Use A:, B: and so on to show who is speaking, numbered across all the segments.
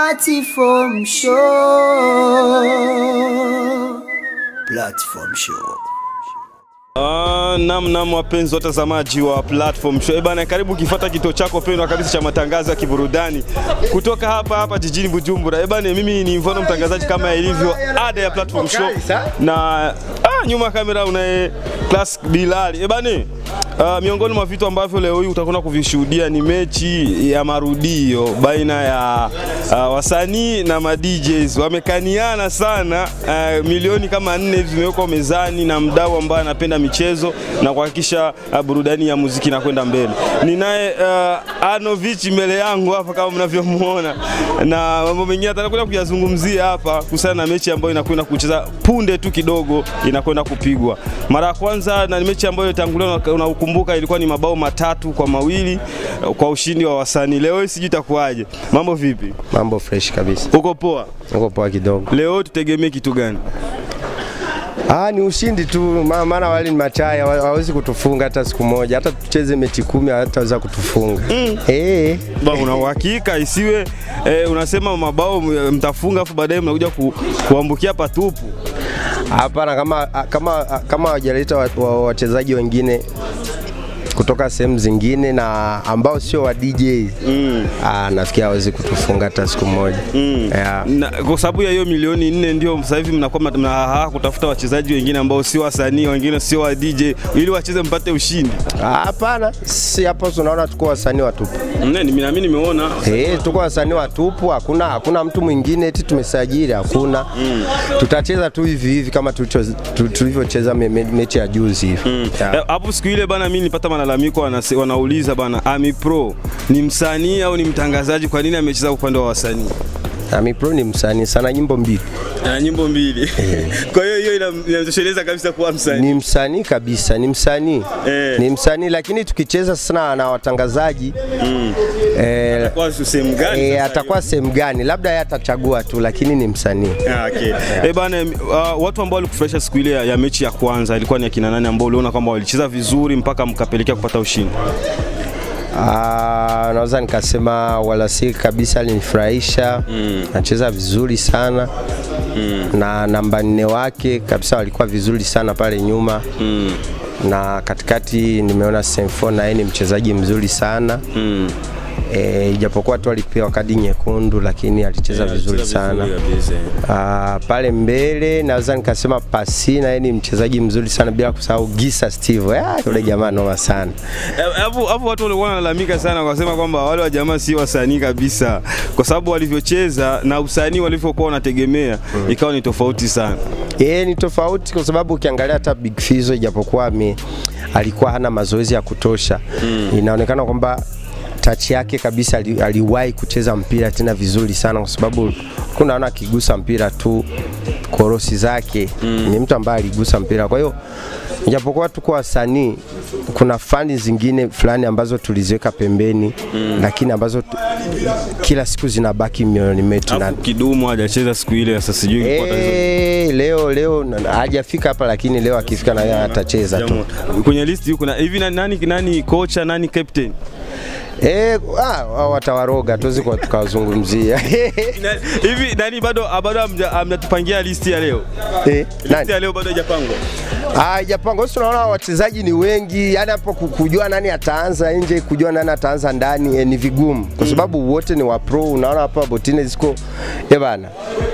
A: Platform show. Platform show.
B: Ah, nam nam, wapenzi watazamaji wa Platform Show. Eh karibu kifuata kituo chako pendwa kabisa cha matangazo ya kiburudani kutoka hapa hapa jijini Bujumbura. Eh bana, mimi ni mfano mtangazaji kama ilivyo ada ya Platform Show na ah, nyuma kamera unaye Class Bilali. Eh bana, Uh, miongoni mwa vitu ambavyo leo hii utakwenda kuvishuhudia ni mechi ya marudio baina ya uh, wasanii na ma DJs. Wamekaniana sana uh, milioni kama nne zimewekwa mezani na mdau ambaye anapenda michezo na kuhakikisha uh, burudani ya muziki inakwenda mbele. Ninaye uh, Anovich mbele yangu hapa kama mnavyomuona, na mambo mengine atakwenda kuyazungumzia hapa kuhusiana na mechi ambayo inakwenda kucheza punde tu kidogo inakwenda kupigwa. Mara ya kwanza na mechi ambayo itangulia unaukumbuka ilikuwa ni mabao matatu kwa mawili uh, kwa ushindi wa wasanii. Leo hii sijui itakuwaje. Mambo vipi?
C: Mambo fresh kabisa.
B: Uko poa?
C: Uko poa kidogo.
B: Leo tutegemee kitu gani?
C: Ah, ni ushindi tu, maana wali ni machaya, hawezi hawawezi kutufunga hata siku moja, hata tucheze mechi kumi hawataweza kutufunga. Mm. Eh,
B: una uhakika isiwe eh, unasema mabao mtafunga afu baadaye mnakuja ku, kuambukia patupu.
C: Hapana, kama kama kama hawajaleta wa- wa- wachezaji wengine kutoka sehemu zingine na ambao sio wa DJ mm. ah, nafikiri hawezi kutufunga hata siku moja
B: Mm.
C: yeah.
B: Na, kwa sababu ya hiyo milioni nne ndio sasa hivi mnakuwa mnaha mnahaha kutafuta wachezaji wengine ambao sio wasanii, wengine sio wa DJ ili wacheze mpate ushindi.
C: Ah, Hapana, si hapo tunaona tuko wasanii watupu.
B: Mimi nimeona
C: Eh, tuko wasanii watupu, hakuna hakuna mtu mwingine eti tumesajili, hakuna. mm. Tutacheza tu hivi hivi kama tulivyocheza me, me, mechi ya juzi hivi. Yeah.
B: Eh, hapo siku ile bana, mimi nilipata malalamiko, wanauliza bana, Ami Pro ni msanii au ni mtangazaji? Kwa nini amecheza upande wa wasanii?
C: Ami Pro ni msanii sana, nyimbo mbili.
B: Na nyimbo mbili. Kwa hiyo hiyo ina- inamtosheleza kabisa kuwa msanii.
C: Ni msanii kabisa, ni msanii
B: Eh.
C: ni msanii, lakini tukicheza sana na watangazaji mm. eh,
B: atakuwa sehemu gani?
C: eh, atakuwa sehemu gani, labda yeye atachagua tu, lakini ni msanii.
B: Ah, okay. Eh bana, uh, watu ambao walikufurahisha siku ile ya, ya mechi ya kwanza ilikuwa ni akina nani ambao uliona kwamba walicheza vizuri mpaka mkapelekea kupata ushindi?
C: Ah, naweza nikasema Walasiri kabisa alinifurahisha mm. nacheza vizuri sana mm. na namba nne wake kabisa walikuwa vizuri sana pale nyuma mm. na katikati nimeona Senfo na yeye ni mchezaji mzuri sana mm. E, ijapokuwa tu alipewa kadi nyekundu lakini alicheza vizuri sana. Aa, pale mbele naweza nikasema Pasi na yeye ni mchezaji mzuri sana bila kusahau Gisa Steve. Ah, yule jamaa noma sana.
B: Hapo hapo watu walikuwa wanalalamika sana wakasema kwamba wale wa jamaa si wasanii kabisa, kwa sababu walivyocheza na usanii walivyokuwa wanategemea mm. ikawa ni tofauti sana.
C: yeye ni tofauti kwa sababu ukiangalia hata Big Fizzo ijapokuwa alikuwa hana mazoezi ya kutosha mm. inaonekana kwamba tachi yake kabisa ali- aliwahi kucheza mpira tena vizuri sana, kwa sababu kunaona akigusa mpira tu korosi zake mm. ni mtu ambaye aligusa mpira. Kwa hiyo japokuwa tuko wasanii, kuna fani zingine fulani ambazo tuliziweka pembeni mm. lakini ambazo tu, kila siku zinabaki mioyoni mwetu na
B: Kidumu hajacheza siku ile, sasa sijui hey,
C: Eh, leo leo hajafika hapa lakini leo akifika na atacheza tu.
B: Kwenye listi yuko na hivi nani, nani, nani kocha nani captain
C: Eh, ah, watawaroga tuwezi ziko tukawazungumzia.
B: Hivi nani bado bado hamja- hamjatupangia listi ya leo?
C: Eh,
B: listi ya leo bado haijapangwa
C: Ah, Japanga, sisi tunaona wachezaji ni wengi, yani hapo kujua nani ataanza nje, kujua nani ataanza ndani eh, ni vigumu kwa sababu wote ni wa pro. Unaona hapa botine ziko eh bana,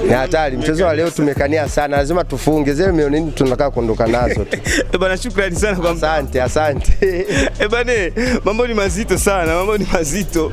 C: ni hatari. Mchezo wa leo tumekania sana, lazima tufunge zile milioni nne tunataka kuondoka nazo tu.
B: Eh bana, shukrani sana kwa
C: Asante, asante.
B: Eh bana, mambo ni mazito sana, mambo ni mazito.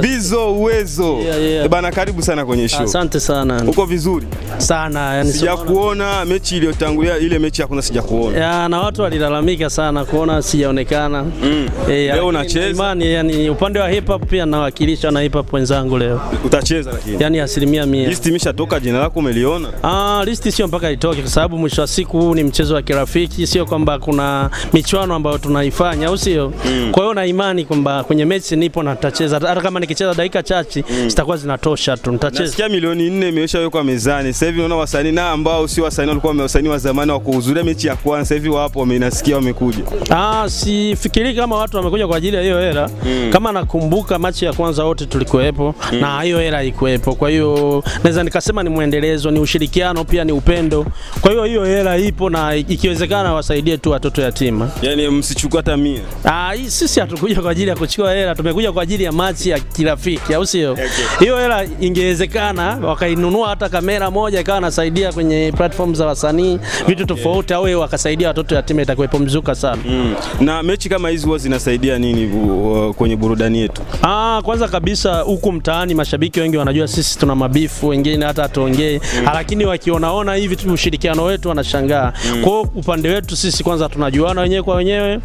B: Bizo uwezo.
D: Yeah, yeah.
B: Eh bana, karibu sana kwenye show.
D: Asante sana
B: Uko vizuri?
D: sana yani,
B: Sijakuona mechi iliyotangulia, ile mechi hakuna sijakuona.
D: ya, na watu walilalamika sana kuona sijaonekana mm.
B: Leo unacheza?
D: imani yani, upande wa hip hop pia nawakilisha na hip hop wenzangu leo
B: Utacheza lakini.
D: yani asilimia mia.
B: List imeshatoka, jina lako umeliona?
D: Ah, listi sio mpaka itoke, kwa sababu mwisho wa siku huu ni mchezo wa kirafiki, sio kwamba kuna michuano ambayo tunaifanya, au sio? Mm. Kwa hiyo na imani kwamba kwenye mechi nipo na nitacheza, hata kama nikicheza dakika chache mm. zitakuwa zinatosha tu, nitacheza.
B: Nasikia milioni 4 imeshawekwa mezani. Sasa hivi unaona wasanii na ambao sio wasanii walikuwa wasanii wa zamani wa kuhudhuria mechi ya kwanza, hivi wapo wamenasikia wamekuja.
D: Ah, sifikiri kama watu wamekuja kwa ajili ya hiyo hela. mm. Kama nakumbuka machi ya kwanza wote tulikuwepo na hiyo hela ikuwepo. Kwa hiyo naweza nikasema ni mwendelezo, ni ushirikiano, pia ni upendo. Kwa hiyo hiyo hela ipo na ikiwezekana wasaidie tu watoto yatima.
B: Yaani msichukua hata mia.
D: Ah, sisi hatukuja kwa ajili ya kuchukua hela, tumekuja kwa ajili ya machi ya kirafiki, au sio? Hiyo hela ingewezekana wakainunua hata kamera moja ikawa nasaidia kwenye platform za wasanii vitu tofauti, au wakasaidia watoto yatima, itakuwepo mzuka sana.
B: Mm. Na mechi kama hizi huwa zinasaidia nini uh, kwenye burudani yetu?
D: Ah, kwanza kabisa huku mtaani mashabiki wengi wanajua sisi tuna mabifu, wengine hata hatuongei mm. lakini wakionaona hivi tu ushirikiano wetu wanashangaa. Mm. Kwa upande wetu sisi kwanza tunajuana wenyewe kwa wenyewe,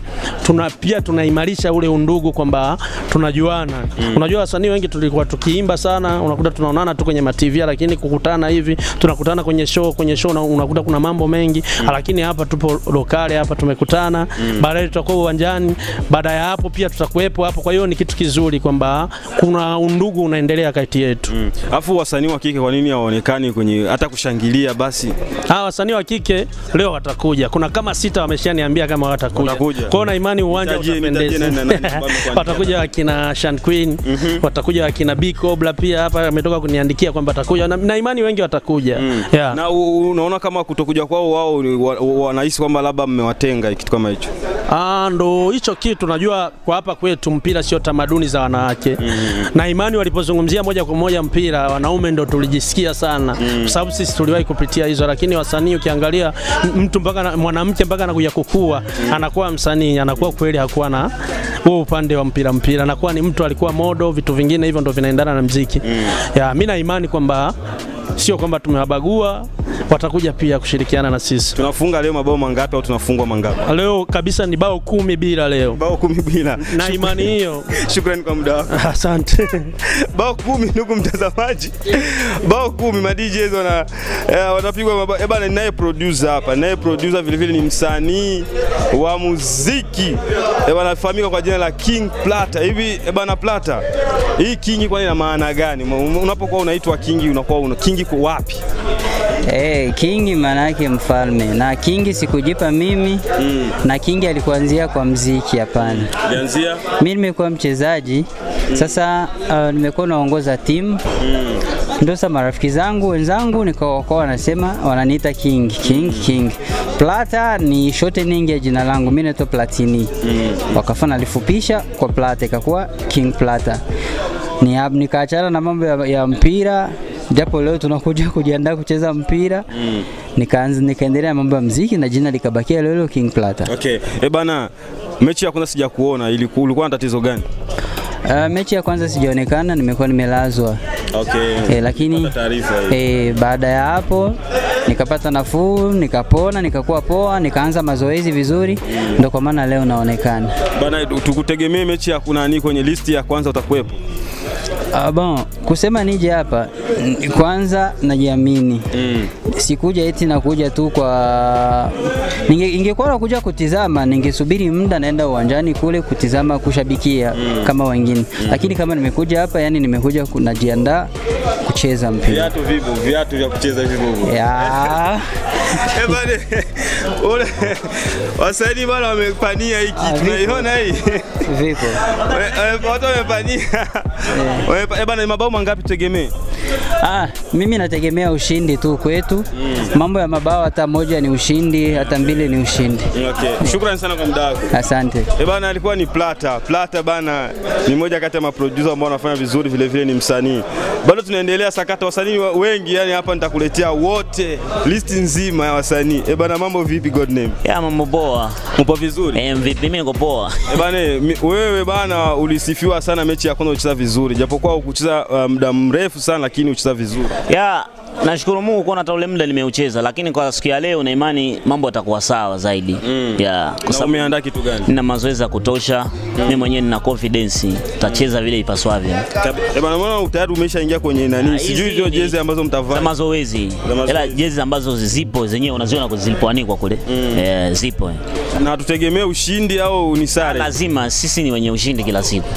D: tuna pia tunaimarisha ule undugu kwamba tunajuana. Mm. Unajua wasanii wengi tulikuwa tukiimba sana, unakuta tunaonana tu kwenye mativia, lakini kukutana hivi tunakutana kwenye show, kwenye show na unakuta kuna mambo mengi mm. Lakini hapa tupo lokale hapa tumekutana mm. baadaye tutakuwa uwanjani, baada ya hapo pia tutakuwepo hapo. Kwa hiyo ni kitu kizuri kwamba kuna undugu unaendelea kati yetu.
B: Mm. Afu wasanii wa kike kwa nini hawaonekani kwenye hata kushangilia basi?
D: Ah, wasanii wa kike leo watakuja. Kuna kama sita wameshaniambia kama watakuja.
B: Watakuja.
D: Kwa hiyo na imani uwanja utapendeza. watakuja wakina Shan Queen, mm -hmm. watakuja wakina B Cobra pia hapa ametoka kuniandikia kwamba atakuja na, na imani wengi watakuja. mm. Yeah.
B: Na unaona kama kutokuja kwao wao wanahisi kwamba labda mmewatenga kitu kama hicho.
D: Ah, ndo hicho kitu najua kwa hapa kwetu mpira sio tamaduni za wanawake mm. na imani walipozungumzia moja kwa moja mpira wanaume ndo tulijisikia sana mm. kwa sababu sisi tuliwahi kupitia hizo, lakini wasanii ukiangalia mtu mpaka mwanamke mpaka anakuja kukua mm. anakuwa msanii anakuwa kweli hakuwa na huo upande wa mpira mpira, anakuwa ni mtu alikuwa modo, vitu vingine hivyo ndo vinaendana na mziki mm. ya mimi na imani kwamba sio kwamba tumewabagua, watakuja pia kushirikiana na sisi.
B: Tunafunga leo mabao mangapi au tunafungwa mangapi?
D: Leo kabisa ni bao kumi bila leo
B: Bao kumi bila.
D: na imani hiyo.
B: Shukrani kwa muda wako.
D: Asante.
B: bao kumi ndugu mtazamaji, bao kumi ma DJs wana eh, wanapigwa mabao. Eh bana, ninaye producer hapa, Naye producer vile vile ni msanii wa muziki eh bana, anafahamika kwa jina la King Plata. Hivi eh bana, Plata, hii King kwani ina maana gani? Unapokuwa unaitwa King unakuwa una King kwa wapi?
E: Eh, kingi maana yake mfalme, na kingi sikujipa mimi mm. na kingi alikuanzia kwa mziki, hapana.
B: alianzia
E: Mimi nimekuwa mchezaji mm. sasa, uh, nimekuwa naongoza timu mm. ndio sasa marafiki zangu wenzangu nikawakuwa wanasema wananiita King King King. Plata ni shortening ya jina langu, mimi naitwa Platini mm. wakafana alifupisha kwa Plata ikakuwa King Plata. Ni nikaachana na mambo ya, ya mpira japo leo tunakuja kujiandaa kucheza mpira mm. nikaanza nikaendelea mambo ya mziki na jina likabakia leo leo King Plata.
B: Okay. Eh bana, mechi ya kwanza sijakuona, ilikuwa ulikuwa na tatizo gani?
E: Uh, mechi ya kwanza sijaonekana, nimekuwa nimelazwa
B: Okay.
E: e, lakini
B: eh,
E: e, baada ya hapo nikapata nafuu, nikapona, nikakuwa poa, nikaanza mazoezi vizuri, mm. ndo kwa maana leo naonekana.
B: Bana, tukutegemee mechi ya kunani kwenye listi ya kwanza utakuwepo?
E: Ah, bon, kusema nije hapa kwanza najiamini. Mm. Sikuja eti nakuja tu kwa ninge, ingekuwa nakuja kutizama, ningesubiri muda naenda uwanjani kule kutizama kushabikia mm. kama wengine. Mm. Lakini kama nimekuja hapa, yani nimekuja kunajiandaa kucheza mpira.
B: Viatu vipo, viatu vya kucheza vipo.
E: Ya.
B: Eh bana, ule wasanii bana wamepania hiki,
E: Ah,
B: tunaiona hii.
E: vipo.
B: Watu wamepania. Wame- Eh bana, mabao mangapi tutegemee?
E: Ah, mimi nategemea ushindi tu kwetu mm. Mambo ya mabao hata moja ni ushindi, hata mbili ni ushindi.
B: Okay. Shukrani sana kwa muda wako.
E: Asante.
B: Eh bana, alikuwa ni Plata. Plata bana ni moja kati ya maproducer ambao wanafanya vizuri, vile vile ni msanii. Bado tunaendelea sakata wasanii wengi, yani hapa nitakuletea wote, listi nzima ya wasanii. Eh bana, mambo vipi God name?
F: Ya mambo poa.
B: Upo vizuri?
F: Eh, vipi mimi niko poa.
B: Eh bana, wewe bana ulisifiwa sana mechi ya kwanza ucheza vizuri, japokuwa ukucheza kucheza muda um, mrefu sana, lakini ucheza vizuri.
F: Ya nashukuru Mungu kuona hata ule muda nimeucheza, lakini kwa siku ya leo na imani mambo yatakuwa sawa zaidi mm. yeah, kwa sababu
B: umeandaa kitu gani?
F: nina mazoezi ya kutosha mimi mwenyewe nina confidence, tutacheza vile ipaswavyo.
B: Eh bwana mbona tayari umeshaingia kwenye nani? Sijui hizo jezi ambazo
F: za
B: mtavaa.
F: mazoezi,
B: mazoezi.
F: ila jezi ambazo zipo zenyewe unaziona zilipoanikwa kule eh, zipo eh.
B: Na tutegemee ushindi au ni sare?
F: Lazima sisi ni wenye ushindi kila siku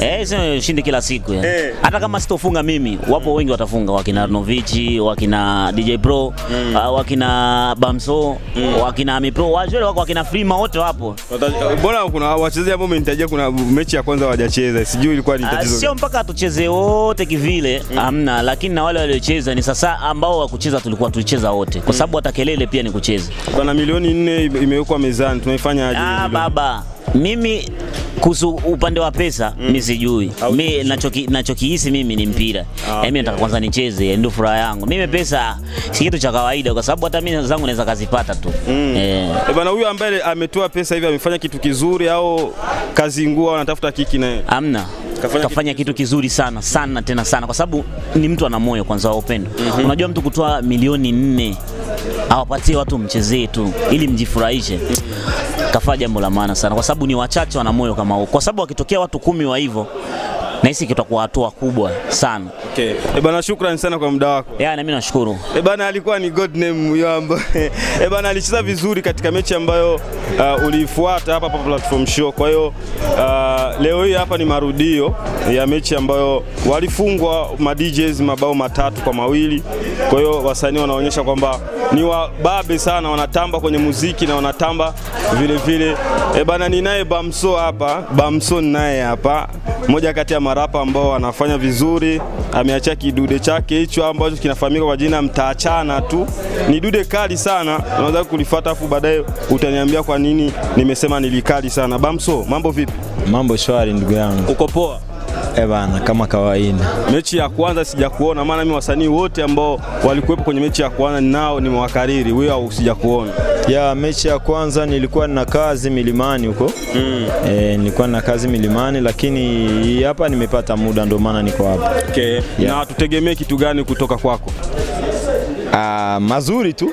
F: Eh, sisi ushindi kila siku eh.
B: Eh.
F: Hata kama sitofunga mimi, wapo wengi watafunga, wakina Arnovici, wakina DJ Pro, mm. uh, wakina Bamso, mm. wakina Ami Pro, wajole wako wakina Frima wote wapo.
B: Bora Mbona kuna wachezaji ambao umenitajia, kuna mechi ya kwanza hawajacheza, sijui ilikuwa ni tatizo.
F: Uh,
B: Sio
F: mpaka tucheze wote kivile, hamna, lakini na wale waliocheza ni sasa ambao wa kucheza tulikuwa tulicheza wote, kwa sababu hata kelele pia ni kucheza.
B: Bana, milioni nne ime- imewekwa mezani, tunaifanya aje?
F: Ah, baba mimi kuhusu upande wa pesa mm. mi sijui. Mi nachoki, nachokihisi mimi ni mpira. Ah, mi nataka kwanza nicheze ndio furaha yangu. Mimi pesa si kitu cha kawaida kwa sababu hata mimi zangu naweza kazipata tu. Mm. eh,
B: Eh bana, huyu ambaye ametoa pesa hivi amefanya kitu kizuri au kazi ngua, anatafuta kiki naye?
F: amna
B: Kafanya
F: kafanya, kitu kizuri sana sana tena sana. Kwa sababu ni mtu ana moyo kwanza wa upendo. Mm-hmm. unajua mtu kutoa milioni nne awapatie watu mchezee tu ili mjifurahishe. Kafanya jambo la maana sana. Kwa sababu ni wachache wana moyo kama huo kwa sababu wakitokea watu kumi wa hivyo nahisi kitakuwa hatua kubwa sana
B: Okay. Ebana, bana, shukrani sana kwa muda wako.
F: ya na mimi nashukuru
B: E bana, alikuwa ni God name huyo ambaye e bana alicheza vizuri katika mechi ambayo uh, uliifuata hapa hapa platform show. Kwa hiyo uh, leo hii hapa ni marudio ya mechi ambayo walifungwa ma DJs mabao matatu kwa mawili. Kwa hiyo wasanii wanaonyesha kwamba ni wababe sana, wanatamba kwenye muziki na wanatamba vile vile. E bana, ninaye Bamso hapa, Bamso naye hapa, moja kati ya marapa ambao wanafanya vizuri, ameachia kidude chake hicho ambacho kinafahamika kwa jina mtaachana tu. Ni dude kali sana, unaweza kulifuata afu baadaye utaniambia kwa nini nimesema nilikali sana. Bamso, mambo vipi?
G: Mambo shwari ndugu yangu.
B: Uko poa?
G: Eh bana, kama kawaida.
B: Mechi ya kwanza sijakuona, maana mimi wasanii wote ambao walikuwepo kwenye mechi ya kwanza nao nimewakariri, wewe au sijakuona.
G: Ya mechi ya kwanza nilikuwa na kazi milimani huko mm. E, nilikuwa na kazi milimani, lakini hapa nimepata muda, ndio maana niko hapa.
B: Okay. Na tutegemee kitu gani kutoka kwako?
G: Ah, mazuri tu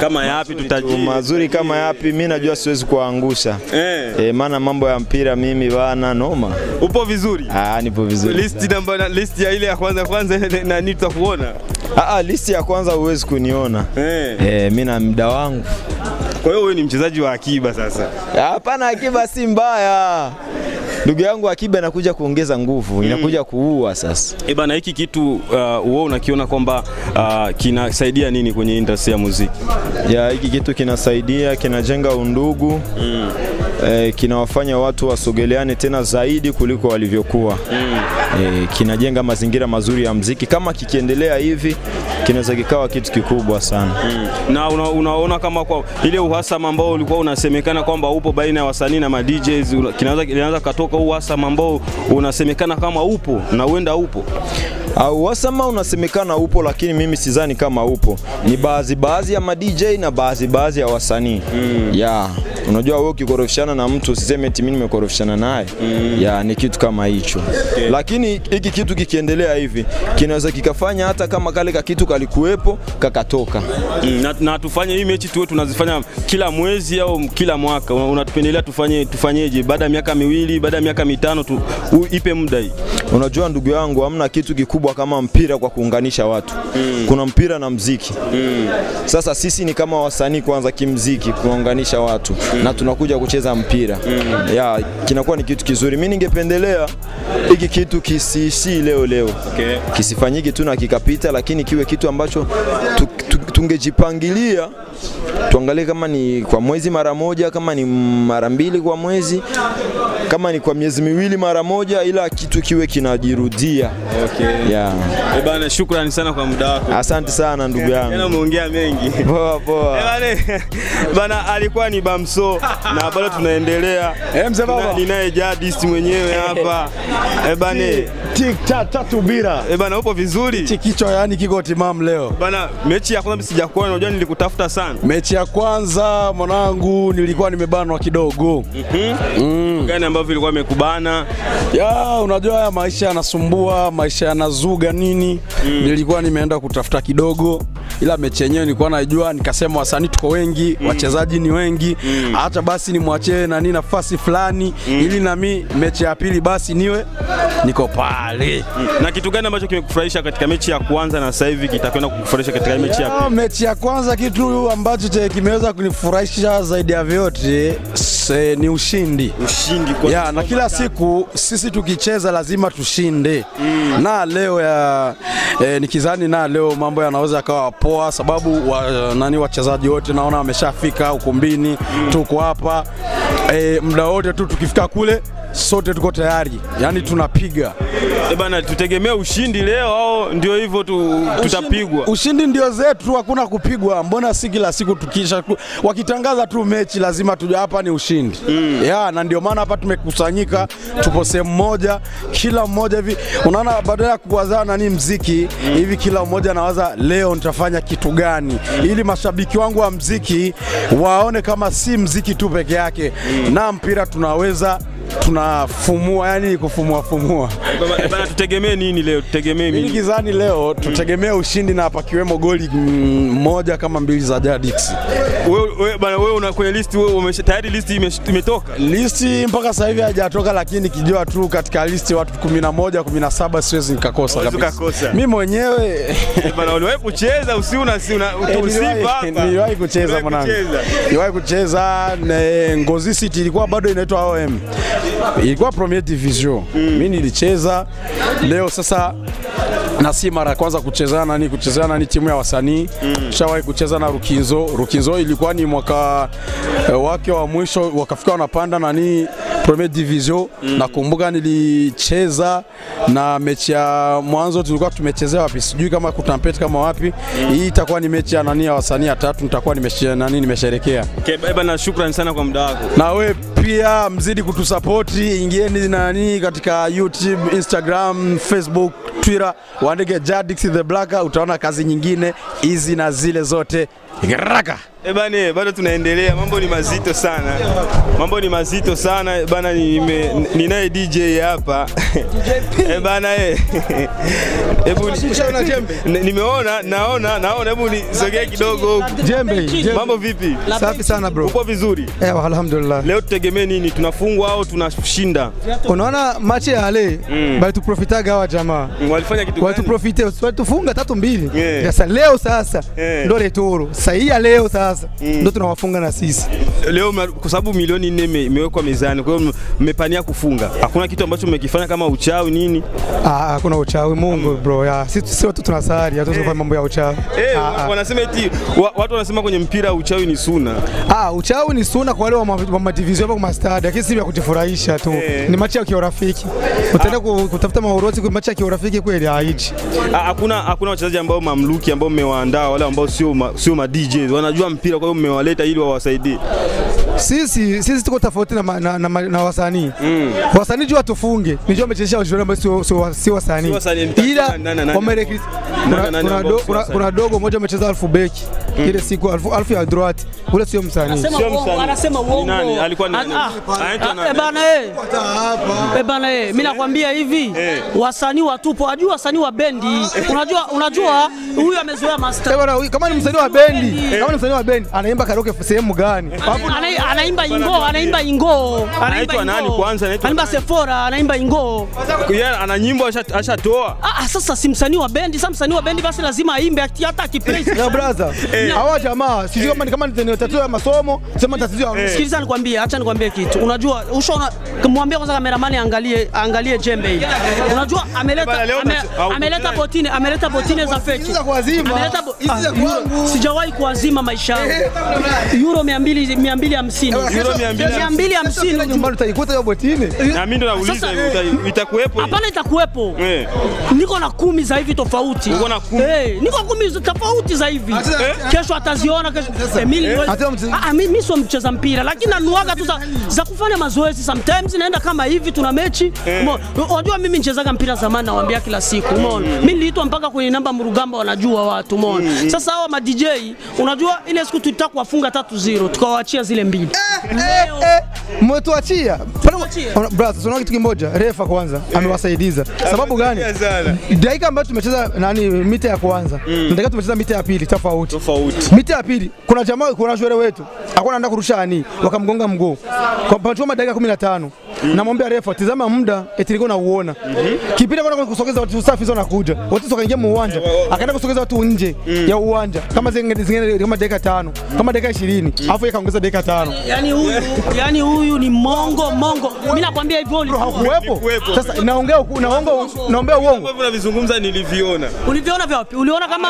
B: Kama yapi tutaji?
G: mazuri kama yapi, mimi najua siwezi kuangusha
B: Eh,
G: e, maana mambo ya mpira mimi bana noma.
B: upo vizuri?
G: Ah, nipo vizuri.
B: List namba list ya ile ya kwanza kwanza na ni tutakuona?
G: Ah, ah, listi ya kwanza huwezi kuniona
B: Eh.
G: e, mimi na muda wangu.
B: Kwa hiyo wewe ni mchezaji wa akiba sasa.
G: Hapana, akiba si mbaya ndugu yangu, akiba inakuja kuongeza nguvu, inakuja kuua sasa.
B: Eh bana, hiki kitu uh, uo unakiona kwamba uh, kinasaidia nini kwenye industry ya muziki?
G: ya hiki kitu kinasaidia, kinajenga undugu mm. Eh, kinawafanya watu wasogeleane tena zaidi kuliko walivyokuwa mm. eh, kinajenga mazingira mazuri ya mziki. Kama kikiendelea hivi, kinaweza kikawa kitu kikubwa sana mm.
B: Na una, unaona kama kwa ile uhasama ambao ulikuwa unasemekana kwamba upo baina ya wasanii na ma DJs kinaweza kinaweza katoka uhasama ambao unasemekana kama upo na huenda upo.
G: au wasama unasemekana upo, lakini mimi sidhani kama upo. Ni baadhi baadhi ya ma DJ na baadhi baadhi ya wasanii mm. ya unajua, wewe ukikorofishana na mtu usiseme eti mimi nimekorofishana naye mm. ya ni kitu kama hicho okay. Lakini hiki kitu kikiendelea hivi kinaweza kikafanya hata kama kale ka kitu kalikuwepo kakatoka.
B: Mm, na, na tufanye hii mechi tuwe tunazifanya kila mwezi au kila mwaka. Unatupendelea tufanye tufanyeje? Baada ya miaka miwili, baada ya miaka mitano tu, u, ipe muda hii.
G: Unajua ndugu yangu, hamna kitu kikubwa kama mpira kwa kuunganisha watu mm. Kuna mpira na mziki mm. Sasa sisi ni kama wasanii kwanza kimziki kuunganisha watu mm. na tunakuja kucheza mpira mm. ya kinakuwa ni kitu kizuri. Mimi ningependelea hiki kitu kisiishii leo leo
B: Okay.
G: kisifanyiki tu na kikapita, lakini kiwe kitu ambacho tu, tu, tungejipangilia tuangalie kama ni kwa mwezi mara moja, kama ni mara mbili kwa mwezi, kama ni kwa miezi miwili mara moja, ila kitu kiwe kinajirudia.
B: Okay.
G: Yeah.
B: Eh bana, shukrani sana kwa muda wako.
G: Asante sana ndugu
B: Tena
G: yangu.
B: umeongea mengi.
G: Poa
B: Eh
G: E
B: bana, bana alikuwa ni Bamso na bado tunaendelea.
H: Eh, mzee baba.
B: Ninaye Jadis mwenyewe hapa. Eh bana,
H: Tik tak tatu bira.
B: bana upo vizuri?
H: Hichi kichwa yani kiko timamu leo.
B: Bana, mechi ya kwanza sijakuona, unajua nilikutafuta sana.
H: Mechi ya kwanza mwanangu, nilikuwa nimebanwa kidogo.
B: mhm Gani ambazo ambavyo ilikuwa imekubana?
H: Ya, unajua haya maisha yanasumbua, maisha yanazuga nini. Mm. Nilikuwa nimeenda kutafuta kidogo, ila mechi yenyewe nilikuwa naijua, nikasema wasanii tuko wengi, mm. wachezaji ni wengi, acha basi nimwachie nani nafasi fulani, mm. ili nami mechi ya pili basi niwe niko pale. mm.
B: Na kitu gani ambacho kimekufurahisha katika mechi ya kwanza na sasa hivi kitakwenda kukufurahisha katika mechi ya pili?
H: mechi ya kwanza kitu ambacho kimeweza kunifurahisha zaidi ya vyote se, ni ushindi
B: Ushindi kwa
H: ya na kila siku sisi tukicheza lazima tushinde mm. na leo ya e, nikizani na leo mambo yanaweza yakawa poa sababu wa, nani wachezaji wote naona wameshafika ukumbini mm. tuko hapa e, muda wote tu tukifika kule sote tuko tayari yani tunapiga
B: e bana, tutegemea ushindi leo au ndio hivyo tu, tutapigwa?
H: Ushindi ushindi ndio zetu, hakuna kupigwa. Mbona si kila siku tukisha wakitangaza tu mechi lazima tuja hapa ni ushindi mm. ya na ndio maana hapa tumekusanyika, tupo sehemu moja, kila mmoja hivi, unaona, badala ya kuwazana nani mziki hivi, kila mmoja anawaza leo nitafanya kitu gani, mm. ili mashabiki wangu wa mziki waone kama si mziki tu peke yake mm. na mpira tunaweza tunafumua, yani kufumua fumua.
B: Eh bana, tutegemee nini leo? Tutegemee
H: Mimi gizani leo tutegemee ushindi na pakiwemo goli mm, moja kama mbili za Jadix.
B: Wewe wewe bana, wewe una kwenye list wewe tayari list imetoka?
H: Listi mpaka sasa hivi haijatoka, lakini kijua tu katika listi watu 11 17 siwezi nikakosa kabisa. Mimi mwenyewe
B: Eh bana, uliwahi kucheza usi una si una
H: Eh,
B: usipa hapa.
H: niliwahi kucheza mwanangu, niliwahi kucheza ne- Ngozi City, ilikuwa bado inaitwa OM, ilikuwa Premier Division. Mimi nilicheza leo sasa na si mara ya kwanza kuchezana nani kuchezana nani timu ya wasanii mm. Shawahi kucheza na Rukinzo. Rukinzo ilikuwa ni mwaka eh, wake wa mwisho wakafika wanapanda nani Premier Division mm. Nakumbuka nilicheza na mechi ya mwanzo tulikuwa tumechezea wapi, sijui kama kutampet kama wapi mm. Hii itakuwa ni mechi ya nani ya wasanii ya tatu, nitakuwa nimeshe, nani nimesherekea.
B: Okay, bana, shukrani sana kwa muda wako.
H: Na we pia mzidi kutusapoti, ingieni nani katika YouTube, Instagram, Facebook, Twitter, waandike Jadix the Blacker, utaona kazi nyingine hizi na zile zote raka.
B: E bane, bado tunaendelea, mambo ni mazito sana, mambo ni mazito sana Eh bana. ni, ninaye DJ hapa e bana, e. hebu ni- nimeona, naona, naona, hebu nisogee kidogo.
H: Jembe, jembe.
B: Mambo vipi?
I: Safi sana bro.
B: Upo vizuri?
I: Eh, alhamdulillah.
B: Leo tutegemee nini? Tunafungwa au tunashinda?
I: Unaona machi ya ale
B: Mm.
I: bali tuprofitaga hawa jamaa
B: Mm, Walifanya kitu gani?
I: Watuprofite, walitufunga tatu mbili
B: Yeah.
I: sasa leo sasa
B: Yeah.
I: ndo retoro sahi ya leo sasa ndo tunawafunga na sisi
B: Leo kwa sababu milioni nne ime- imewekwa mezani, kwa hiyo mmepania kufunga. Hakuna kitu ambacho mmekifanya kama uchawi nini?
I: Ah, hakuna uchawi Mungu bro ya sisi tunasali hatuwezi kufanya mambo ya uchawi
B: Eh,
I: Ah, ah.
B: wanasema eti wa, watu wanasema kwenye mpira uchawi ni suna.
I: Ah, uchawi ni suna kwa wale wa ma- wa madivision hapo kwa mastadi, lakini si vya kujifurahisha tu.
B: Eh.
I: Ni machi ya kiurafiki. Utaenda ah. kutafuta maorozi kwa machi ya kiurafiki kweli haichi.
B: Ah, Hakuna hakuna wachezaji ambao mamluki ambao mmewaandaa wale ambao sio sio ma DJs wanajua mpira, kwa hiyo mmewaleta ili wawasaidie.
I: Sisi sisi tuko tofauti na, na, na, na, na wasanii. Wasanii jua tufunge. Nijua wamechezesha wachezaji ambao sio sio si wasanii.
B: Si wasanii,
I: Ila kuna, dogo mmoja amecheza alfu beki mm. ile siku alfu, alfu ya droit ule sio msanii.
J: Anasema
B: Sio
J: uongo,
B: msanii.
J: anasema uongo.
B: nani? Alikuwa nani?
J: ah, ah, eh, bana eh. Eh, bana eh, mimi nakwambia hivi
B: Eh.
J: wasanii watupo, ajua wasanii wa bendi. Unajua unajua huyu amezoea master.
I: Eh, kama ni msanii wa bendi, kama ni msanii wa bendi, anaimba karaoke sehemu gani?
J: Ana- anaimba ingo, anaimba ingo,
B: Anaitwa nani kwanza? Anaitwa
J: Anaimba? Sephora, anaimba ingo.
B: Yeye ana nyimbo ashatoa.
J: Ah, ah, sasa si msanii wa bendi, sasa msanii wa bendi basi lazima aimbe hata akipraise.
I: Ya brother, hawa jamaa sijui kama ni kama ni tatizo ya masomo, sema tatizo ya.
J: Sikiliza nikwambie, acha nikwambie kitu. Unajua, ushaona kumwambia kwanza kameramani angalie angalie jembe hii. Unajua ameleta ameleta botine, ameleta botine za feki. Ameleta ah,
I: kwangu.
J: Sijawahi kuazima maisha yangu. Euro 200 250.
B: Euro 250.
J: 250.
I: nyumbani utaikuta hiyo botini.
B: Na mimi ndo nauliza
J: Sasa-
B: hivi, uta- itakuwepo?
J: Hapana, itakuwepo.
B: Eh.
J: Niko na kumi za hivi tofauti.
B: Niko na kumi?
J: Eh, niko kumi tofauti za hivi.
I: Eh?
J: Kesho ataziona kesho. Eh, mimi Ah, mimi mimi sio mcheza mpira lakini nanuaga tu za, kufanya mazoezi sometimes naenda kama hivi tuna mechi. Unajua mimi nichezaga mpira zamani nawaambia kila siku. Umeona? Mimi niliitwa mpaka kwenye namba Mrugamba wanajua watu. Umeona? Sasa hawa ma DJ unajua ile siku tulitaka kuwafunga 3-0 tukawaachia zile mbili.
I: Eh, eh, mmetuachia Pale- brother, unaona kitu kimoja, refa kwanza amewasaidiza. Sababu gani? Dakika ambayo tumecheza nani mita ya kwanza, na dakika tumecheza mita ya pili tofauti.
B: Tofauti.
I: Mita ya pili kuna jamaa kuna shwere wetu. Alikuwa anaenda kurusha ani wakamgonga mguu. Kwa dakika 15 namwambia refa tizama muda eti nilikuwa nauona. Kipindi kwa kusogeza watu safi zao nakuja watu soka ingia muwanja, akaenda kusogeza watu nje ya uwanja. Kama zingine zingine kama dakika tano. Kama dakika 20 alafu yakaongeza dakika tano.
J: Yani huyu yani huyu ni mongo mongo. Mimi nakwambia hivyo
I: hakuwepo. Sasa naongea naomba naomba uongo.
B: Ambavyo unavizungumza niliviona.
J: uliviona vya wapi? Uliona kama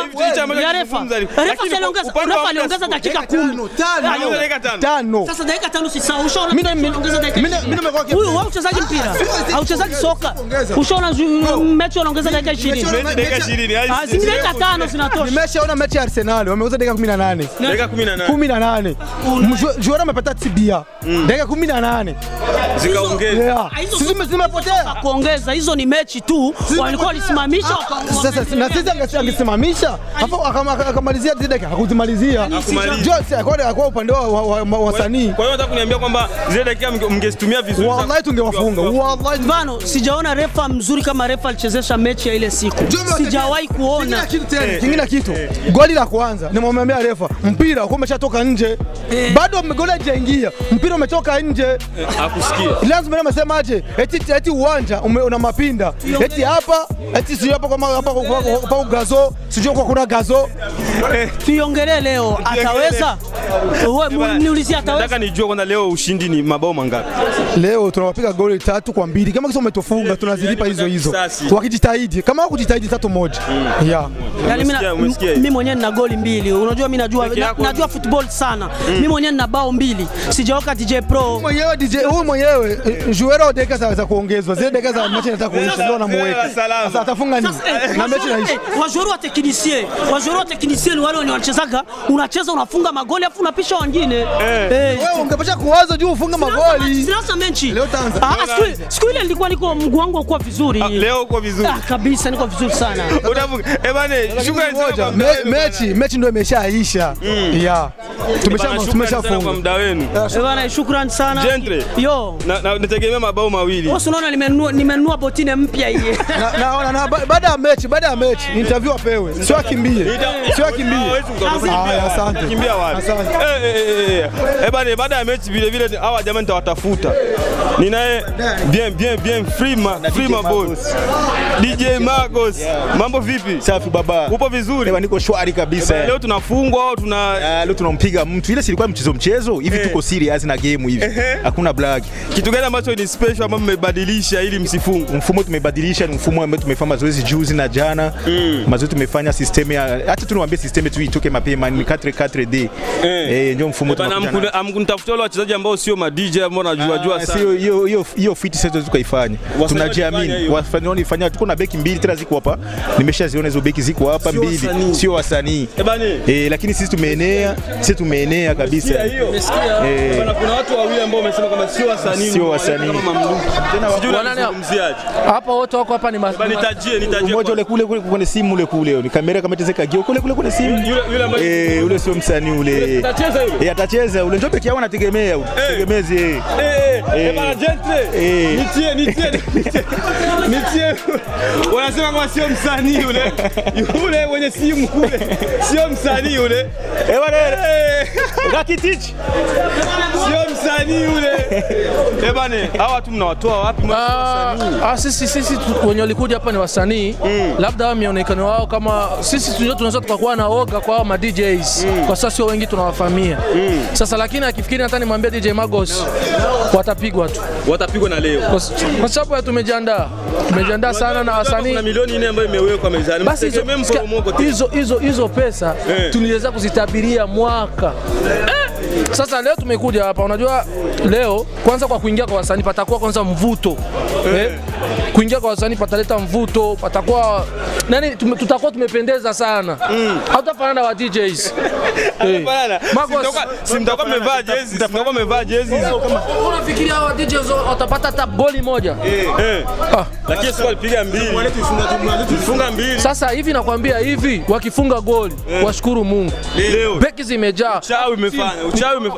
J: ya refa? refa
B: lakini
J: aliongeza refa aliongeza dakika 10
I: tano.
B: Dakika tano.
J: sasa dakika tano si sawa. Ushaona
I: Mimi- mimi-
J: ongeza dakika
I: mimi- mimi nimekuwa
J: huyu wewe uchezaji mpira. Au uchezaji soka. ushaona mechi wanaongeza dakika 20
B: dakika 20.
J: Ah, si dakika tano zinatosha.
I: Nimeshaona mechi ya Arsenal wameuza dakika 18
B: dakika 18
I: 18 Juara amepata tibia. Dakika 18
B: zikaongeza.
I: Sisi
J: tumepotea
I: zimepotea.
J: kuongeza. Hizo ni mechi tu. Walikuwa walisimamisha.
I: Sasa na sisi ange- angesimamisha hapo akamalizia zile dakika hakuzimalizia. Jose alikuwa upande wa wa- wa- wa- wasanii.
B: Kwa hiyo nataka kuniambia kwamba zile dakika mnge- mngezitumia vizuri.
I: Wallahi tungewafunga. Wallahi
J: Mfano, sijaona refa mzuri kama refa alichezesha mechi ya ile siku, sijawahi kuona.
I: Kingine kitu tena, kingine kitu. Goli la kwanza nimemwambia refa, mpira uko umeshatoka nje. Bado goli haijaingia. Mpira umetoka nje.
B: Hakusikia.
I: Lazima mimi nasemaje? Eti eti uwanja una mapinda. Eti hapa, eti sio hapa kama hapa kwa- kwa kwa gazo, sio kwa kuna gazo.
J: Tuiongelee leo, ataweza? Wewe niulizie, ataweza?
B: Nataka nijue kwanza leo ushindi ni mabao mangapi?
I: Leo tunawapiga goli tatu kwa mbili. Kama kisa umetufunga tunazilipa hizo hizo. Wakijitahidi, kama wakujitahidi tatu moja. Yeah.
J: Yani mimi mwenyewe nina goli mbili. Unajua mimi najua na, najua football sana. Mimi mwenyewe nina bao mbili. Sijaoka DJ Pro.
I: Mwenyewe DJ huyu mwenyewe Juero dakika za za kuongezwa. Zile dakika za mechi nataka kuisha ndio
B: namuweka
I: Sasa atafunga nini?
J: Eh,
I: Na mechi naisha.
J: eh, wajua wa technicien, wajua wa technicien ni wale wenye wanachezaga, unacheza unafunga magoli afu unapisha wengine. Eh.
I: Wewe ungepasha kuwaza juu ufunge magoli.
J: Sasa mechi.
I: Leo utaanza.
J: Ah, siku- Siku ile nilikuwa niko mguu wangu uko vizuri.
B: Ah, Leo uko vizuri.
J: Ah, kabisa niko vizuri sana.
B: Unavuka. Eh bana, shukrani sana kwa
I: mechi mechi ndio imeshaisha. Yeah.
B: Bana,
I: Tumesha
B: shukrani kwa muda wenu.
J: Eh, bana shukrani sana.
B: Gentle.
J: Yo.
B: Na- na- Nategemea mabao mawili.
J: Wewe unaona nimenunua nimenunua botine mpya hii.
I: Naona na- na- na- baada ya mechi, baada ya mechi interview apewe. Sio akimbie. Sio akimbie. Haya, asante.
B: Kimbia wapi?
I: Asante.
B: Eh, eh, eh, eh. Eh, bana, baada ya mechi vile vile hawa jamaa nitawatafuta. Ninaye bien bien bien Frima Frima boss. DJ Magos. Mambo vipi?
K: Safi baba.
B: Upo vizuri?
K: Ewa, niko shwari kabisa.
B: Eba, Leo tunafungwa au tuna
K: Ah, leo tunampiga mtu. Ile silikuwa mchezo mchezo hivi, tuko serious na game hivi, hakuna black.
B: kitu gani ambacho ni special ambacho mmebadilisha ili msifungwe?
K: Mfumo tumebadilisha, ni mfumo ambao tumefanya mazoezi juzi na jana. Mazoezi tumefanya system ya hata tunawaambia system tu itoke mapema ni 4 4D. Eh, ndio mfumo
B: Bana,
K: tunakuja
B: amkuni- amkunitafutia wale wachezaji ambao sio ma DJ ambao najua jua
K: Ah,
B: sana.
K: sio hiyo hiyo hiyo fit sasa tukaifanya. Tunajiamini. wafanyoni ifanya tuko na beki mbili tena ziko hapa. Nimeshaziona hizo beki ziko hapa
B: Sio
K: mbili. Sio wasanii.
B: Eh, bana,
K: Eh, lakini sisi tumeenea, sisi tumeenea kabisa. Eh.
B: Bana, kuna watu wawili ambao wamesema kwamba sio wasanii,
K: Sio
B: ni
K: wasanii.
B: Tena. Sijui
L: hapa wote wako hapa ni
B: Bana, nitajie, nitajie.
K: Mmoja ule kule kule kwenye simu ule kule, ni kamera kama tezeka gio kule kule kwenye simu.
B: Yule yule ambaye
K: Eh, ule sio msanii ule.
B: atacheza yule.
K: Eh, atacheza ule ndio beki yao anategemea yule. Tegemezi eh.
B: Eh, eh, eh,
K: Eh.
B: Gentle.
K: Eh.
B: Nitie, nitie, nitie. Nitie. Wanasema kwamba sio msanii yule. Yule mwenye simu kule. Sio msanii yule.
K: Eh bwana,
B: Eh.
K: Rakitic.
B: Sio msanii yule. Eh bana, hawa watu mnawatoa wapi?
L: wasanii? ah, sisi sisi wenye walikuja hapa ni wasanii labda hao mionekano wao kama sisi tunajua tunaweza tukakuwa na oga kwa hao ma DJs kwa sasa sio wengi tunawafahamia sasa, lakini akifikiri hata nimwambia DJ Magos watapigwa tu
B: Watapigwa na leo.
L: kwa, sababu ya tumejiandaa tumejiandaa sana na wasanii
B: Kuna milioni nne ambayo imewekwa mezani.
L: basi hizo, hizo, hizo pesa
B: Eh.
L: tuliweza kuzitabiria mwaka eh. Sasa leo tumekuja hapa, unajua leo kwanza kwa kuingia kwa wasanii patakuwa kwanza mvuto eh. Kuingia kwa wasanii pataleta mvuto, patakuwa nani, tume, tutakuwa tumependeza sana mm. Hautafanana na wa DJs hey.
B: Simtakuwa- mmevaa jezi, simtakuwa mmevaa jezi.
L: Unafikiria wa DJs watapata hata goli moja?
B: Eh.
L: Ah.
B: Lakini sio mbili. Funga mbili.
L: Sasa hivi nakwambia hivi, wakifunga goli washukuru Mungu,
B: Leo.
L: beki zimejaa.
B: Uchawi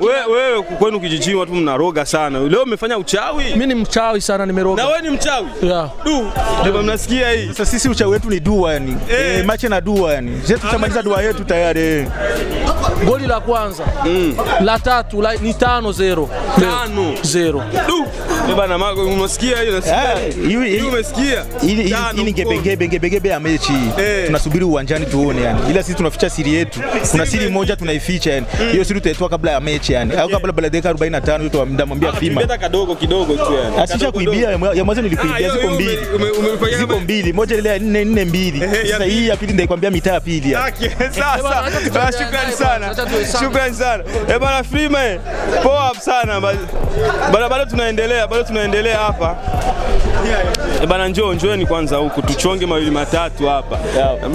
B: wewe wewe kwenu kijijini watu mnaroga sana. Leo umefanya uchawi?
L: Mimi ni mchawi sana nimeroga.
B: Na wewe ni mchawi?
L: Yeah.
B: Du, ndio mnasikia hii.
K: Sasa sisi uchawi wetu ni dua yani. Eh, mache na dua yani. Sisi tushamaliza dua yetu tayari. eh.
L: Goli la kwanza la tatu la, ni tano zero
B: Tano.
L: zero.
B: Du. Eh bana mago unasikia hiyo nasikia.
K: Eh, hiyo-
B: Hii
K: hiyo-
B: umesikia? hili
K: hili
B: mkono.
K: ngebengebe ngebengebe ya mechi.
B: Eh.
K: Tunasubiri uwanjani tuone yani. Ila sisi tunaficha siri yetu. Kuna siri moja tunaificha yani. Hiyo mm. tutaitoa kabla ya mechi yani. Au kabla ya dakika 45 hiyo tutamwambia Fima.
B: Beta kadogo kidogo tu yani.
K: Asisha kuibia ya mwanzo
B: Ah,
K: nilikuibia ziko mbili. Ziko mbili. Moja ile ya nne nne mbili. Sasa hii ya pili nitaikwambia mitaa ya pili yani.
B: Okay, sasa.
L: tuende
B: Ah,
L: naye
B: Shukrani sana. Shukrani sana. Eh bana Freeman. Poa sana. bana Bado bado tunaendelea, bado tunaendelea hapa. E bana njoo, njooni kwanza huku tuchonge mawili matatu hapa.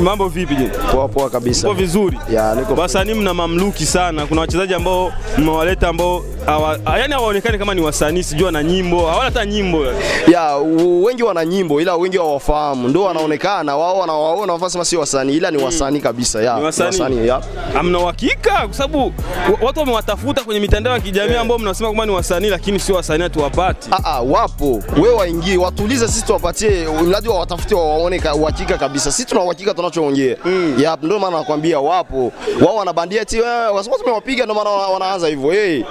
B: Mambo vipi je?
C: Poa poa kabisa.
B: Poa vizuri?
C: Ya, niko
B: Wasanii mna mamluki sana. Kuna wachezaji ambao mmewaleta ambao hawa, yani hawaonekani kama ni wasanii, sijui na nyimbo, hawana hata nyimbo.
M: ya wengi wana nyimbo ila wengi hawafahamu, ndio wanaonekana wao wanawaona wanasema sio wasanii, ila ni wasanii kabisa ya
B: Ni wasanii.
M: ya
B: amna uhakika kwa sababu watu wamewatafuta kwenye mitandao ya kijamii ambao mnasema kwamba ni wasanii lakini sio wasanii hatuwapati.
M: Ah, ah, wapo wewe waingie watulize, sisi tuwapatie mradi wa watafute waone ka- uhakika kabisa. Sisi tuna uhakika tunachoongea mm. ya ndio maana nakwambia wapo wao wanabandia eti wao wasema tumewapiga, ndio maana wanaanza hivyo hey,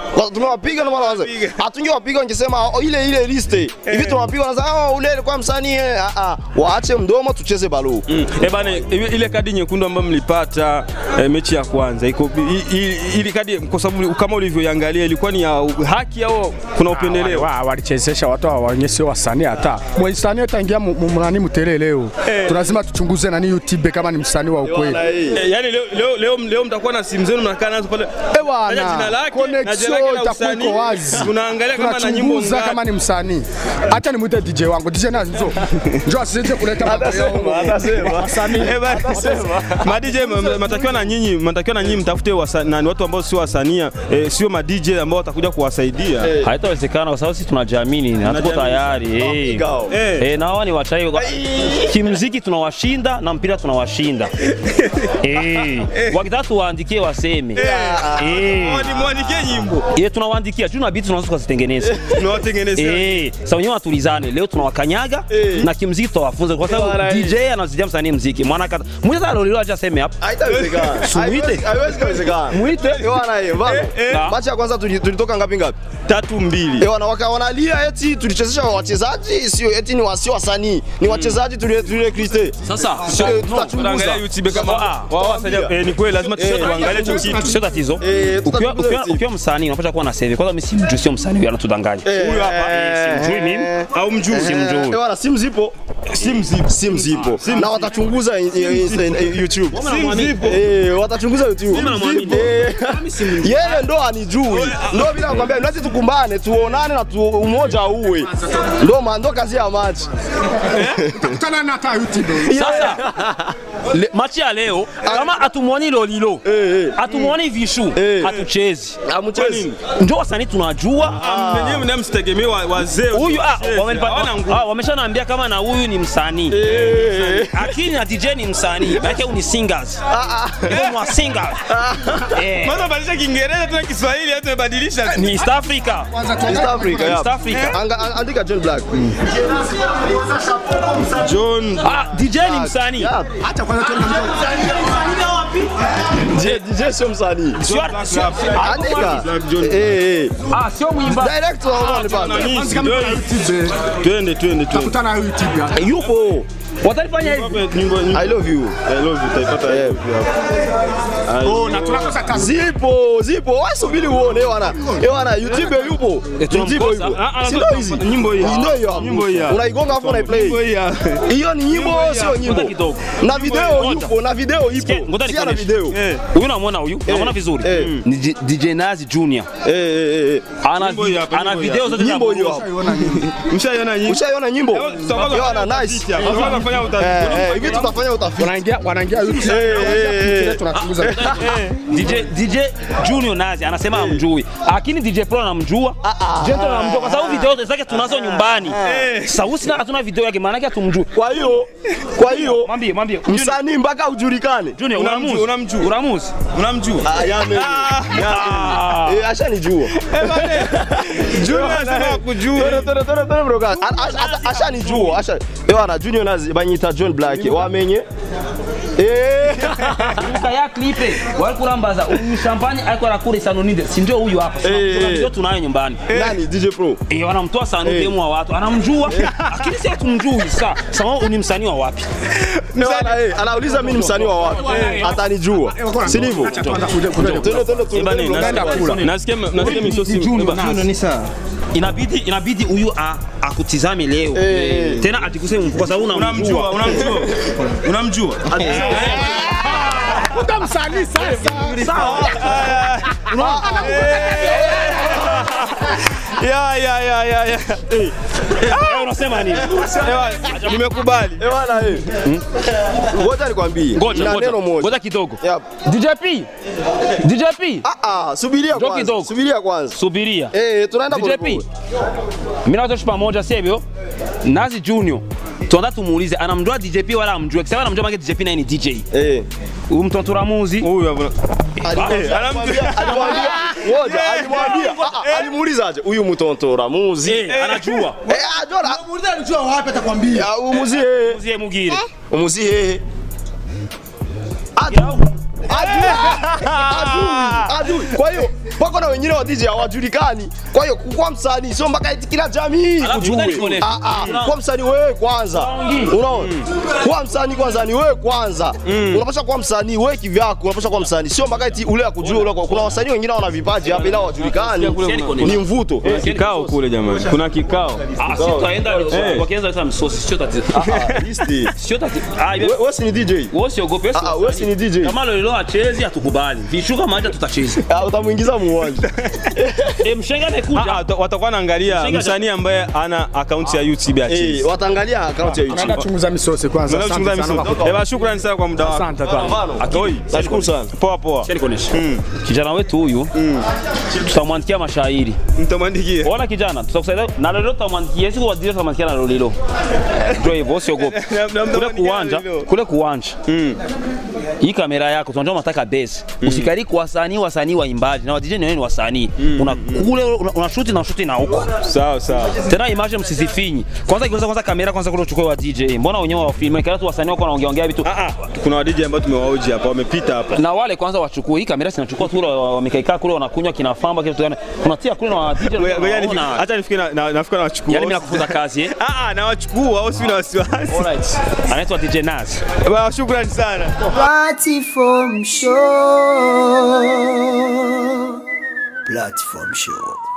M: tumewapiga na maana wanaanza hatungewapiga, wangesema oh, ile ile liste hivi tunawapiga, na oh, ule alikuwa msanii eh. Ah, ah, waache mdomo tucheze balu.
B: Mm. Eh bana, ile ile kadi nyekundu ambayo mlipata eh, mechi ya kwanza iko i- i- ili kadi kwa sababu kama ulivyoiangalia ilikuwa ni ya haki au kuna upendeleo?
H: Wa- walichezesha watu sio wasanii hata. Msanii ataingia mu- mtele mtere leo.
B: Eh.
H: Tunazima tuchunguze nani YouTube kama ni msanii wa ukweli.
B: Eh, yani leo, leo, leo, leo mtakuwa na simu zenu mnakaa nazo pale.
H: Eh bwana,
B: jina lake na jina
H: connection.
B: lake
H: wazi.
B: Tunaangalia kama na nyimbo ngapi.
H: kama ni msanii. Acha nimuite DJ wangu. DJ na njo. Njo asije kuleta mambo yao. Wasanii.
B: Eh, ma DJ m- matakiwa na nyinyi matakiwa na nyinyi mtafute nani watu ambao sio wasanii eh, sio ma DJ ambao watakuja kuwasaidia.
N: Haitawezekana kwa sababu sisi tunajiamini na tuko tayari eh.
B: Eh.
N: Eh, na hawa ni wachai Kimuziki tunawashinda na mpira tunawashinda. Eh. Wakitaka tuwaandikie waseme. Eh.
B: Mwani- Mwandikie nyimbo.
N: Eh, tunawaandikia tu na beat tunaweza kuzitengeneza.
B: tunawatengeneza
N: Eh, sasa wenyewe watulizane. Leo tunawakanyaga na kimzito wafunze kwa sababu DJ anazidia msanii muziki. Maana kata mwana lolilo acha seme hapa.
M: Haitawezekana.
N: Sumuite.
M: Haiwezi- kuwezekana.
N: Muite.
M: Eh, bwana, yeye baba
B: eh.
M: Machi ya kwanza tulitoka ngapi ngapi?
B: Tatu mbili.
M: Eh, wanawaka wanalia eti tulichezesha wachezaji sio eti ni wasio wasanii ni wachezaji tuli tuli Kriste.
N: Sasa
B: tutaangalia. YouTube kama wao wasanii Eh, ni kweli lazima
N: Eh,
B: tuangalie hicho kitu.
N: sio tatizo.
M: Eh,
N: Ukiwa- ukiwa- msanii unapaswa kuwa na hivi. Kwanza mimi simjui, sio msanii huyu anatudanganya.
B: Huyu hapa
M: Eh,
N: Simjui mimi
B: au mjui.
M: Eh,
N: Simjui.
M: Wala simu zipo. Simu zipo simu zipo na watachunguza YouTube.
B: Simu zipo.
M: Eh, watachunguza YouTube.
N: Mbona namwamini?
M: simjui yeye ndo anijui. Ndo bila kukwambia, lazima tukumbane tuonane na umoja uwe. Ndo ndo kazi ya machi
H: Kutana na hata YouTube.
N: Sasa le, machi ya leo kama hatumwoni Lolilo hatumwoni Vishu
M: Eh.
N: hatuchezi.
M: amuchezi
N: Ndio wasanii tunajua.
B: Mwenyewe mnamsitegemea wa- wazee.
N: huyu ah, ah, wameshanaambia kama na huyu ni msanii. Akini na DJ ni msanii. Maana huyu ni singers. Mwa singers.
B: Maana badilisha Kiingereza tuna Kiswahili hata tumebadilisha.
N: ni East Africa.
M: East Africa
N: East. Africa.
M: Anga- andika John Black.
B: John
N: ah, DJ ni msanii.
H: Hata kwanza tuende
M: Je- DJ sio msanii
N: Sio- sio-
M: andika eh eh
N: ah, sio mwimba
M: director wa One Band.
B: Nani?
H: kama
B: Ndio
H: na
B: hii.
H: YouTube.
B: Twende twende twende.
H: Kutana na YouTube.
M: yupo.
N: Watalifanya hivi
B: Wape nyimbo nyimbo.
M: I love you.
B: I love you utaipata I love you hapa.
H: Oh, na tunakosa kazi.
M: zipo zipo. Wasubiri uone wana? Wana YouTube yupo. YouTube yupo.
B: Ah, ah,
M: si ndio hizi
B: nyimbo hii.
M: ndio hiyo.
B: Nyimbo hii
M: unaigonga hapo
B: Nyimbo
M: unaiplay
B: hii
M: hiyo ni nyimbo sio nyimbo. Na video yupo na video ipo si
N: ana
M: video.
B: Eh.
N: Huyu namwona huyu namwona vizuri
M: hey.
N: Mm. ni DJ Nazi Junior
M: hey, hey, hey.
N: ana
B: Nyimbo ya,
N: ana video zote za
M: nyimbo hiyo hapo
B: Mshaiona nyimbo?
M: mshaiona nyimbo
B: Eh,
M: Yo, ana nice.
B: Tunafanya utafiti.
M: eh eh hivi tutafanya utafiti
H: Wanaingia wanaingia YouTube.
M: Eh, eh, eh.
H: Tunachunguza.
N: DJ DJ Junior Nazi anasema amjui, lakini DJ Pro anamjua, Gentle anamjua kwa sababu video zake tunazo nyumbani. Sausi na hatuna video yake, maana yake hatumjui.
M: kwa hiyo kwa hiyo
N: Mwambie mwambie
M: msanii mpaka ujulikane
N: Junior, unamjua?
B: Unamjua?
N: Uramuzi?
B: Unamjua?
M: Ah, yame. Yame. Eh, ashanijua.
B: Junior anasema kujua.
M: Tore tore tore bro guys. A- nijua, a- Ashanijua. Asha. Eh bana Junior nazi banyita John Black. Wamenye. Eh.
N: Luka ya klipe walikurambaza uyu champagne alikuwa anakula sanonide si ndio huyu hapa Tunamjua
M: eh.
N: tunayo nyumbani
M: Nani DJ Pro?
N: eh wanamtoa sanonide
M: Eh.
N: mwa watu anamjua lakini si hatumjui sa sawa ni msanii wa wapi
M: Ana, eh, anauliza mimi ni msanii wa wapi? Atanijua.
B: Nasikia- nasikia misosi.
N: Ni sawa inabidi inabidi huyu akutizame leo.
M: Eh.
N: tena atikuse kwa sababu
B: Unamjua,
N: unamjua
B: unamjua. Unamjua?
H: Utamsanii sasa.
B: Ya ya ya ya ya.
N: Eh, unasema nini
B: Ewa, Nimekubali.
M: Eh bwana eh. Ngoja nikwambie.
N: ngoja
M: Na neno moja.
N: ngoja kidogo
M: Yep.
N: DJ P.
M: Ah ah, subiria kwanza.
N: kidogo.
M: Subiria kwanza.
N: subiria
M: Eh, tunaenda
N: kwa
M: DJ P.
N: mimi na watu pamoja sivyo Nazi Junior tuanda tumuulize anamjua DJ P wala amjue kisema anamjua mage DJ P naye ni DJ
M: Eh.
N: huyu mtoto Ramuzi
B: Huyu hapo.
M: Anamjua. alimwambia- alimwambia- ngoja, alimwambia, ah, ah, alimuulizaje huyu mtontora Ramuzi?
N: eh anajua
M: Eh, ah, Muuliza
I: Muulize alijua wapi atakwambia.
M: Ah, umuzie.
N: Muzie mugire
M: Umuzie. Ajui. Ajui. Ajui. Kwa hiyo pako na wengine wa DJ hawajulikani. Kwa hiyo kuwa msanii sio mpaka eti kila jamii kujue. Ah ah, kuwa msanii wewe kwanza. Unaona? Kuwa msanii kwanza ni wewe kwanza. Unapaswa kuwa msanii wewe kivyako, unapaswa kuwa msanii sio mpaka eti ule akujue ule kuna wasanii wengine wana vipaji hapa ila hawajulikani. Ni mvuto.
B: Kikao kule jamani. Kuna kikao.
N: ah si tutaenda
B: Eh.
N: wakianza sasa msosi sio tatizo
M: Ah, listi.
N: sio tatizo ah
M: Wewe si ni DJ?
N: wewe usiogope
M: Ah, ah, wewe si ni DJ?
N: kama lolo achezi hatukubali vishuka maji tutacheza
M: Ah, utamuingiza muone.
N: eh mshenga amekuja
B: Ah, ah, watakuwa naangalia msanii ambaye ana akaunti ya YouTube hachezi.
M: Eh, wataangalia account ya YouTube.
H: Naenda chunguza misosi kwanza.
B: Ndio
H: Asante
B: chunguza
H: sana
B: misosi. Eba, shukrani sana kwa muda wako.
H: Asante sana.
B: Atoi.
M: Nashukuru sana.
B: Poa poa.
N: Acha nikuoneshe. Kijana wetu huyu tutamwandikia mashairi.
B: Mtamwandikia.
N: Ona kijana, tutakusaidia na lolote tutamwandikia, siku waziri tutamwandikia na lolilo. Ndio hivyo, usiogope. Kule kuwanja, kule kuwanja. Hii kamera yako tunajua unataka base. mm. Usikali kwa wasanii wasanii waimbaji na DJ ni wewe ni wasanii. Una kule una, una shoot na shoot na huko.
B: Sawa sawa.
N: Tena image msizifinyi. Kwanza kwanza kwanza kamera kwanza kule uchukue wa DJ. Mbona wenyewe wa film kila tu wasanii wako wanaongea ongea vitu.
B: Ah ah, kuna wa DJ ambao tumewaoji hapa, wamepita hapa.
N: na wale kwanza wachukue hii kamera sinachukua tu wamekaikaa kule wanakunywa kinafamba kitu gani unatia kule na wa DJ.
B: Hata nifikie na na- wachukue.
N: yani mimi nakufunza kazi eh
B: Ah ah, na wachukue au si na wasiwasi.
N: alright anaitwa DJ
B: Nas shukrani sana.
A: Platform Show. Platform Show.